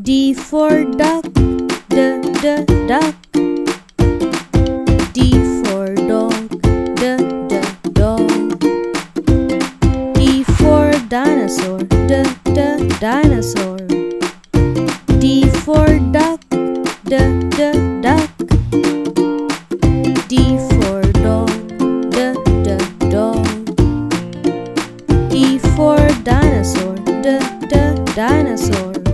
D for duck, d d duck. D for dog, d d dog. D for dinosaur, d d dinosaur. D for duck, d d duck. D for dog, d d dog. E for dinosaur, d d dinosaur.